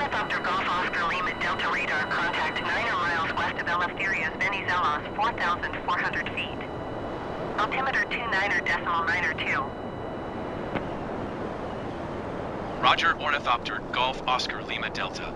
Ornithopter Golf Oscar Lima Delta Radar contact 9 miles west of Eleftherios Venizelos, 4,400 feet. Altimeter 29er decimal 9er 2. Roger, Ornithopter, Golf, Oscar, Lima, Delta.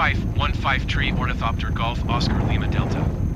Hawk 515 Ornithopter Golf Oscar Lima Delta.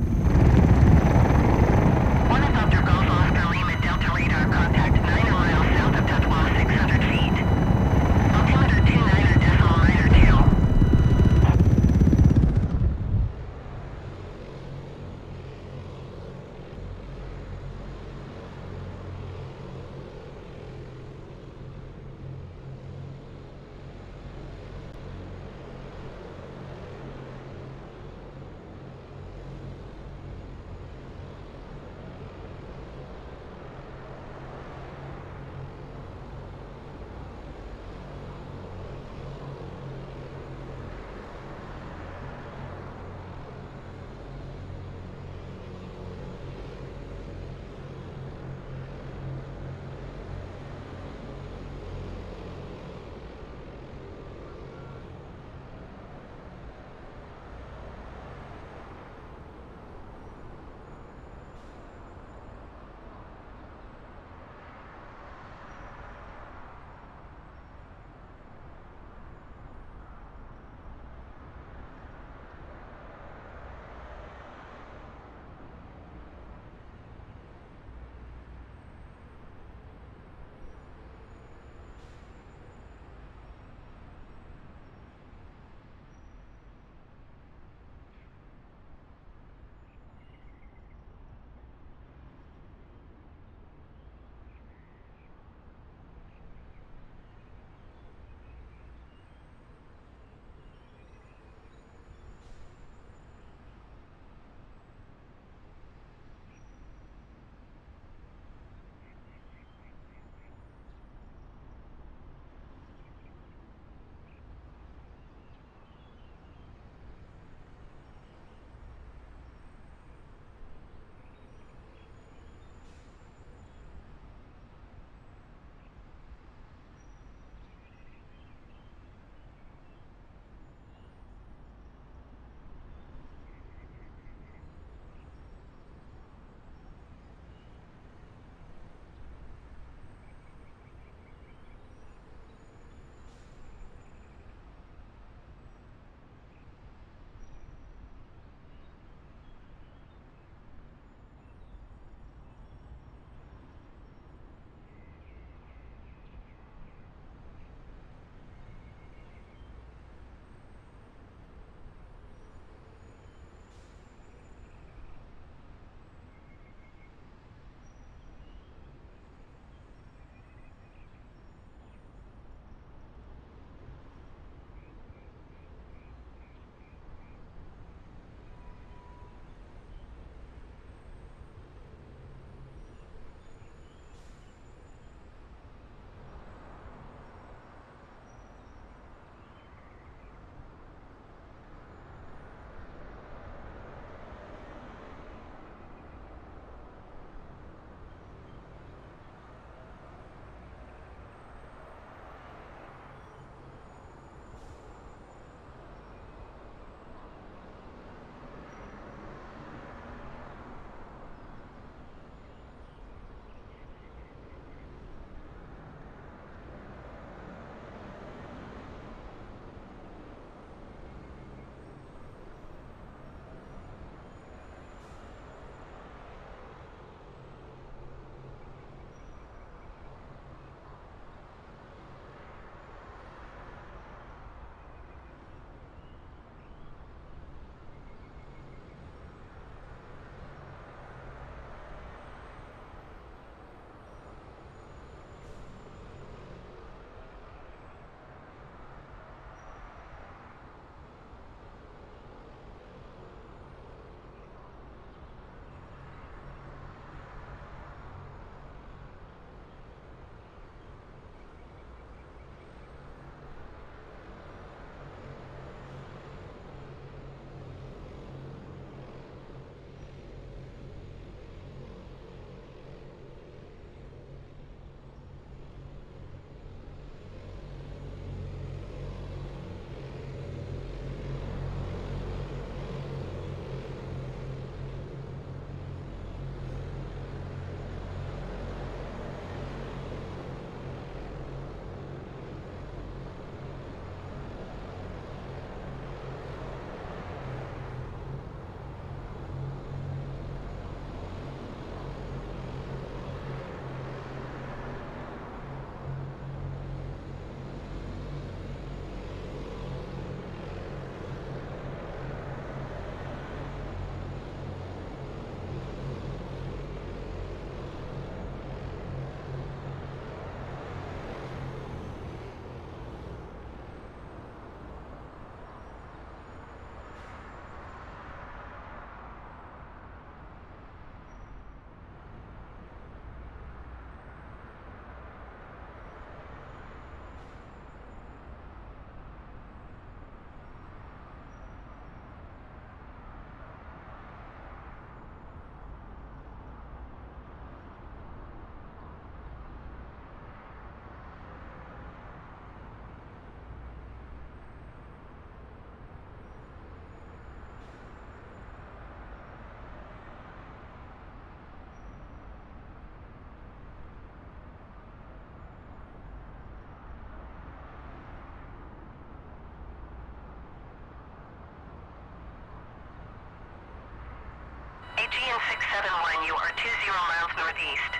71, you are 20 miles northeast.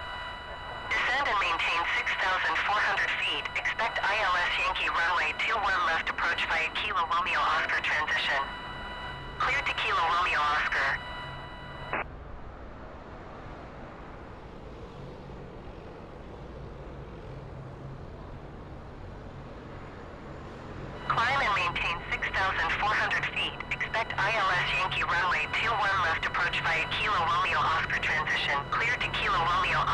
Descend and maintain 6,400 feet. Expect ILS Yankee runway 21 left approach via Kilo Romeo Oscar transition. Clear to Kilo Romeo Oscar. Clear to Kilo Romeo Oscar AGN 671.